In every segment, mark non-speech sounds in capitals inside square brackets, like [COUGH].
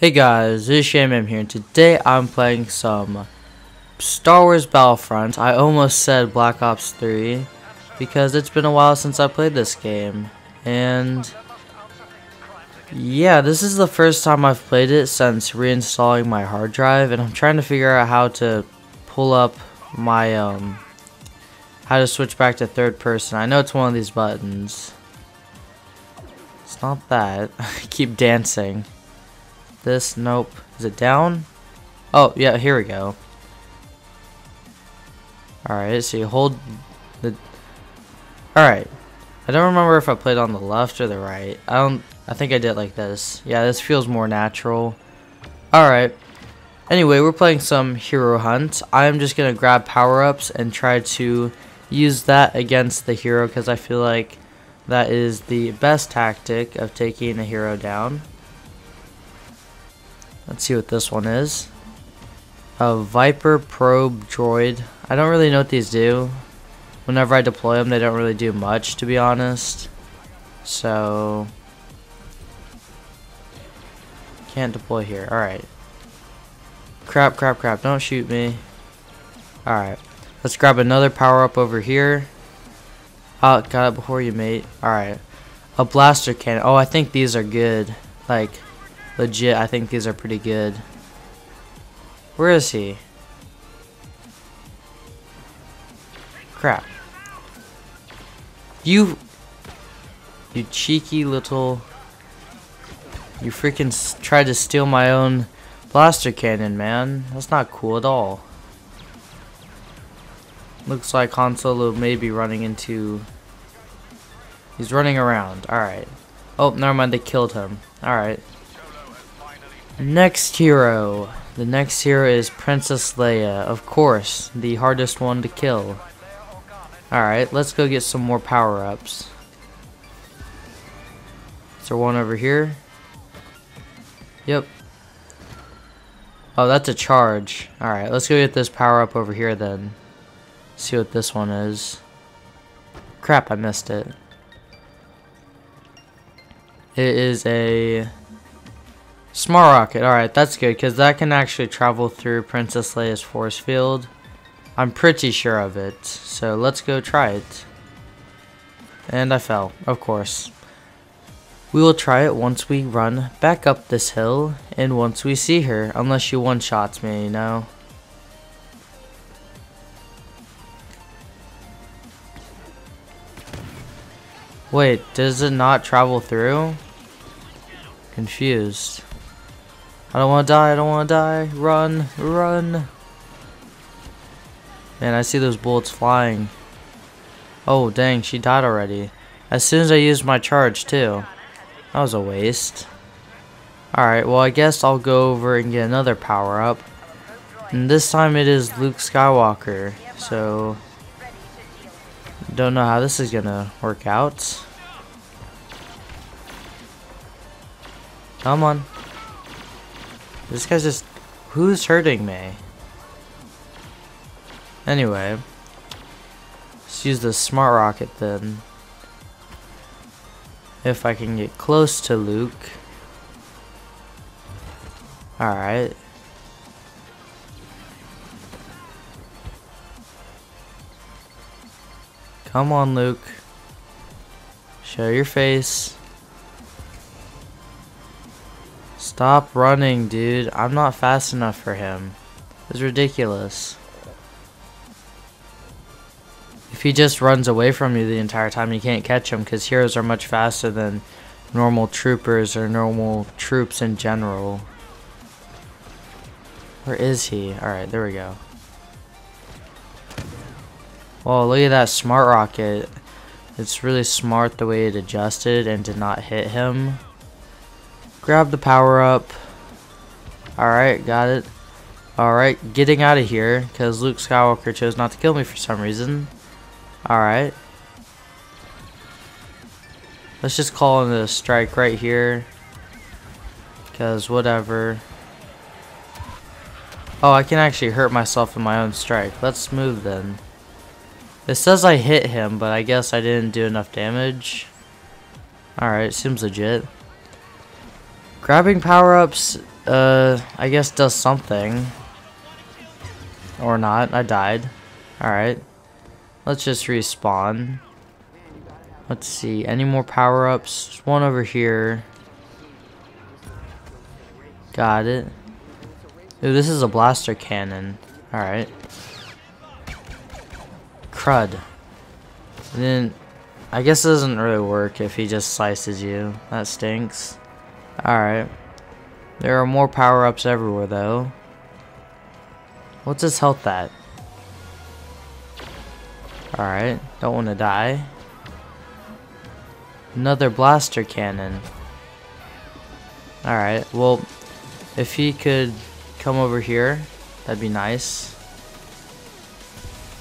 Hey guys, this is here, and today I'm playing some Star Wars Battlefront. I almost said Black Ops 3 because it's been a while since I played this game. And yeah, this is the first time I've played it since reinstalling my hard drive, and I'm trying to figure out how to pull up my, um, how to switch back to third person. I know it's one of these buttons. It's not that. [LAUGHS] I keep dancing. This, nope. Is it down? Oh, yeah, here we go. Alright, so you hold the... Alright. I don't remember if I played on the left or the right. I don't... I think I did like this. Yeah, this feels more natural. Alright. Anyway, we're playing some Hero Hunt. I'm just going to grab power-ups and try to use that against the hero because I feel like that is the best tactic of taking a hero down. Let's see what this one is. A Viper Probe Droid. I don't really know what these do. Whenever I deploy them, they don't really do much, to be honest. So... Can't deploy here. Alright. Crap, crap, crap. Don't shoot me. Alright. Let's grab another power-up over here. Oh, got it before you, mate. Alright. A blaster cannon. Oh, I think these are good. Like legit, I think these are pretty good. Where is he? Crap. You... You cheeky little... You freaking tried to steal my own blaster cannon, man. That's not cool at all. Looks like Han Solo may be running into... He's running around. Alright. Oh, never mind. They killed him. Alright. Next hero. The next hero is Princess Leia. Of course, the hardest one to kill. Alright, let's go get some more power-ups. Is there one over here? Yep. Oh, that's a charge. Alright, let's go get this power-up over here then. See what this one is. Crap, I missed it. It is a Smart rocket, alright, that's good, because that can actually travel through Princess Leia's force field. I'm pretty sure of it, so let's go try it. And I fell, of course. We will try it once we run back up this hill, and once we see her, unless she one-shots me, you know. Wait, does it not travel through? Confused. I don't want to die. I don't want to die. Run. Run. Man, I see those bullets flying. Oh, dang. She died already. As soon as I used my charge, too. That was a waste. Alright, well, I guess I'll go over and get another power-up. And this time it is Luke Skywalker. So, don't know how this is to work out. Come on. This guy's just... Who's hurting me? Anyway. Let's use the smart rocket then. If I can get close to Luke. Alright. Come on, Luke. Show your face. Stop running, dude. I'm not fast enough for him. It's ridiculous. If he just runs away from you the entire time, you can't catch him because heroes are much faster than normal troopers or normal troops in general. Where is he? Alright, there we go. Well, look at that smart rocket. It's really smart the way it adjusted and did not hit him. Grab the power up. Alright, got it. Alright, getting out of here, because Luke Skywalker chose not to kill me for some reason. Alright. Let's just call in a strike right here. Because whatever. Oh, I can actually hurt myself in my own strike. Let's move then. It says I hit him, but I guess I didn't do enough damage. Alright, seems legit. Grabbing power-ups uh, I guess does something. Or not, I died. Alright. Let's just respawn. Let's see, any more power-ups? One over here. Got it. Ooh, this is a blaster cannon. Alright. Crud. And then, I guess it doesn't really work if he just slices you. That stinks. Alright. There are more power-ups everywhere, though. What's his health at? Alright, don't want to die. Another blaster cannon. Alright, well, if he could come over here, that'd be nice.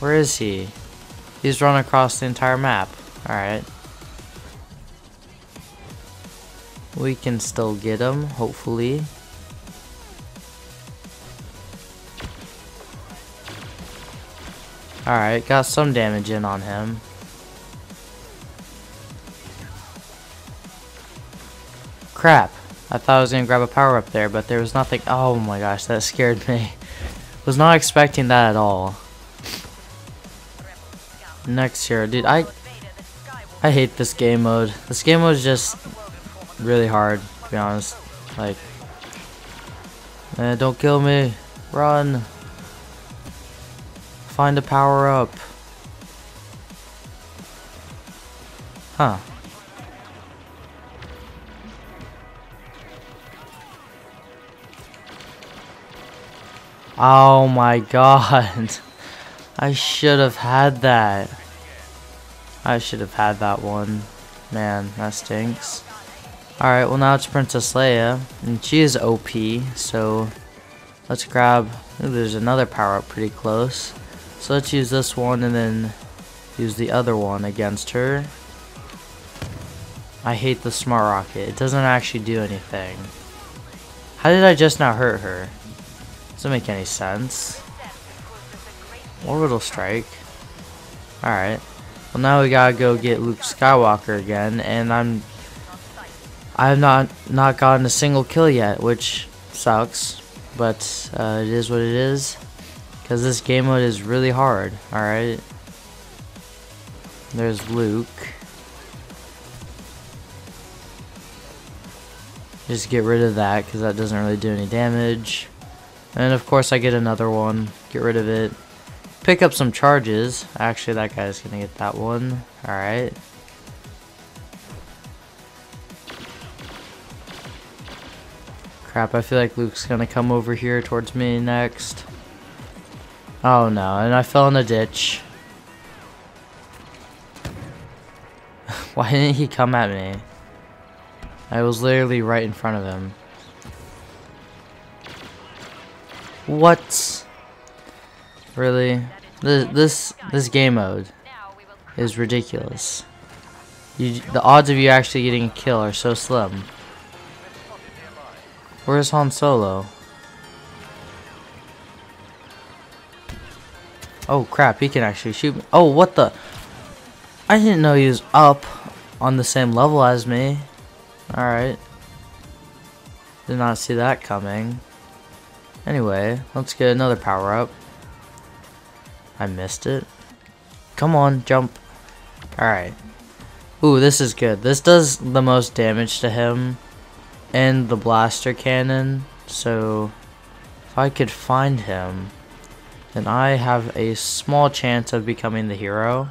Where is he? He's run across the entire map. Alright. We can still get him, hopefully. Alright, got some damage in on him. Crap. I thought I was going to grab a power up there, but there was nothing. Oh my gosh, that scared me. [LAUGHS] Was not expecting that at all. Next here, dude, I I hate this game mode. This game mode is just really hard, to be honest. Like, man, don't kill me. Run. Find a power up. Huh. Oh my [LAUGHS] god. I should have had that. I should have had that one. Man, that stinks. Alright, well now it's Princess Leia. And she is OP, so let's grab... Ooh, there's another power up pretty close. So let's use this one and then use the other one against her. I hate the smart rocket. It doesn't actually do anything. How did I just now hurt her? Doesn't make any sense. Orbital strike. Alright. Well now we gotta go get Luke Skywalker again and I'm I have not not gotten a single kill yet, which sucks. But uh, it is what it is. Because this game mode is really hard, alright? There's Luke. Just get rid of that, because that doesn't really do any damage. And of course I get another one. Get rid of it. Pick up some charges. Actually, that guy's gonna get that one. Alright. Crap, I feel like Luke's gonna come over here towards me next. Oh no, and I fell in a ditch. [LAUGHS] Why didn't he come at me? I was literally right in front of him. What? Really? This this this game mode is ridiculous. You, the odds of you actually getting a kill are so slim. Where's Han Solo? Oh crap, he can actually shoot me. Oh, what the? I didn't know he was up on the same level as me. Alright. Did not see that coming. Anyway, let's get another power up. I missed it. Come on, jump. Alright. Ooh, this is good. This does the most damage to him and the blaster cannon. So, if I could find him then I have a small chance of becoming the hero.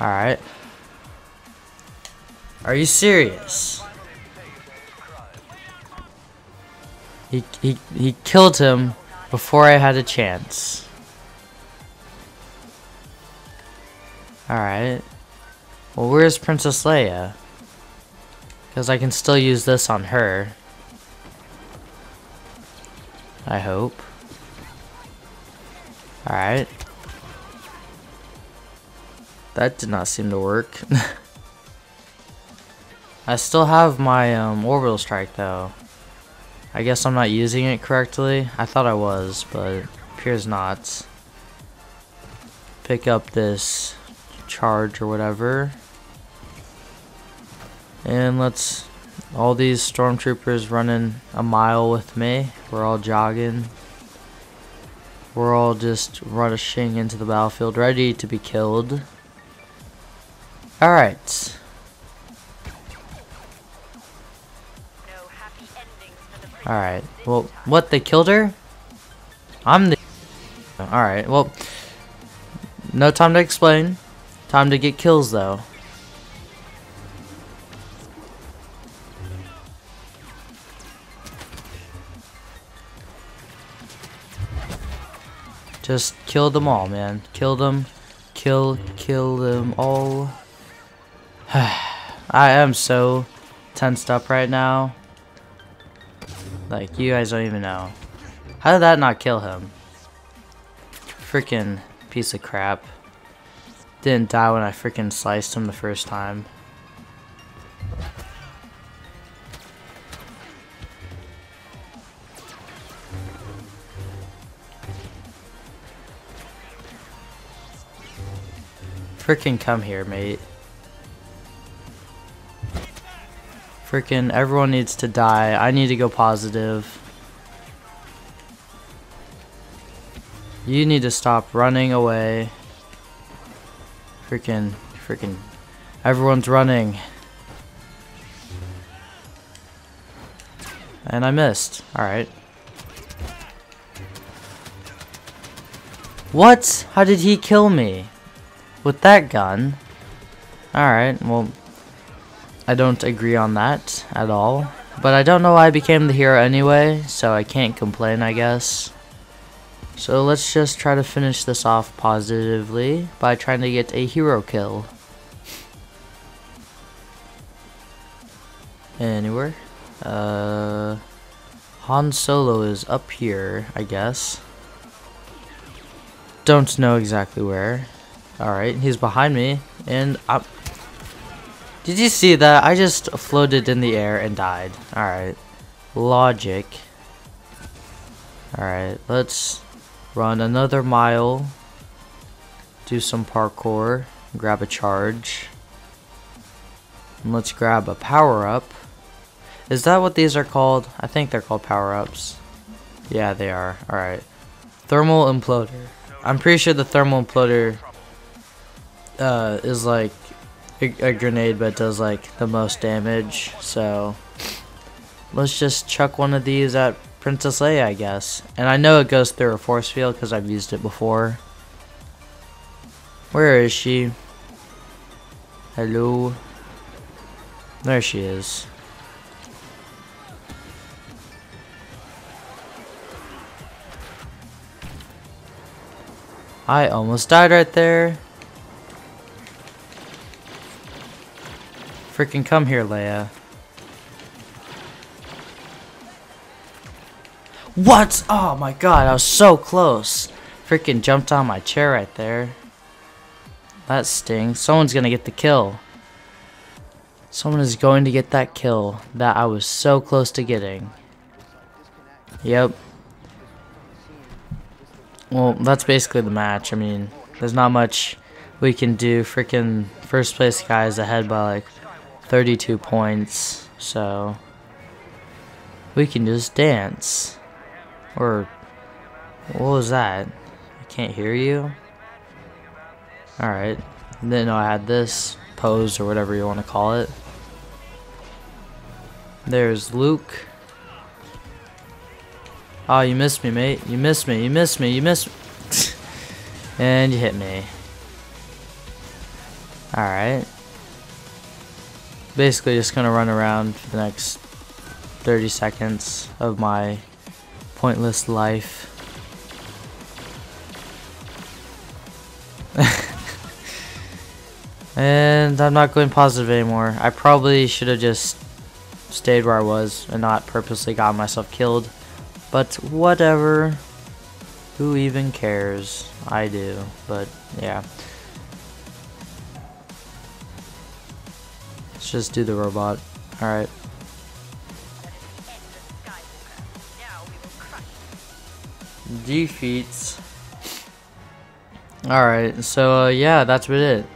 Alright. Are you serious? He, he, he killed him before I had a chance. Alright. Well, where's Princess Leia? Because I can still use this on her. I hope. Alright. That did not seem to work. [LAUGHS] I still have my um, orbital strike though. I guess I'm not using it correctly. I thought I was, but appears not. Pick up this charge or whatever. And let's All these stormtroopers running a mile with me. We're all jogging. We're all just rushing into the battlefield, ready to be killed. Alright. Alright, well, what, they killed her? I'm the... Alright, well, no time to explain. Time to get kills, though. Just kill them all, man. Kill them. Kill, kill them all. [SIGHS] I am so tensed up right now. Like, you guys don't even know. How did that not kill him? Freaking piece of crap. Didn't die when I freaking sliced him the first time. Freaking come here, mate. Freaking everyone needs to die. I need to go positive. You need to stop running away. Freaking, freaking, everyone's running. And I missed. Alright. What? How did he kill me? With that gun. Alright, well, I don't agree on that at all. But I don't know why I became the hero anyway, so I can't complain, I guess. So let's just try to finish this off positively by trying to get a hero kill. Anywhere. Uh, Han Solo is up here, I guess. Don't know exactly where. Alright, he's behind me, and. Did you see that? I just floated in the air and died. Alright. Logic. Alright, let's run another mile. Do some parkour. Grab a charge. And let's grab a power-up. Is that what these are called? I think they're called power-ups. Yeah, they are. Alright. Thermal imploder. I'm pretty sure the thermal imploder uh, is like a, a grenade but does like the most damage so let's just chuck one of these at Princess Leia I guess. And I know it goes through a force field because I've used it before. Where is she? Hello? There she is. I almost died right there Freaking come here, Leia. What? Oh my god, I was so close. Freaking jumped on my chair right there. That stings. Someone's gonna get the kill. Someone is going to get that kill that I was so close to getting. Yep. Well, that's basically the match. I mean, there's not much we can do. Freaking first place guy is ahead by like 32 points, so we can just dance. Or, what was that? I can't hear you? Alright, then I had this pose or whatever you want to call it. There's Luke. Oh, you missed me, mate. You missed me. You missed me. You missed me. [LAUGHS] and you hit me. Alright basically just gonna run around for the next 30 seconds of my pointless life. [LAUGHS] and I'm not going positive anymore. I probably should have just stayed where I was and not purposely got myself killed. But whatever. Who even cares? I do. But yeah. Just do the robot. Alright. Defeats. Alright, so uh, yeah, that's been it.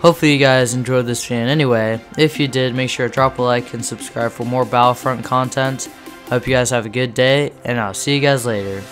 Hopefully you guys enjoyed this video anyway. If you did, make sure to drop a like and subscribe for more Battlefront content. Hope you guys have a good day, and I'll see you guys later.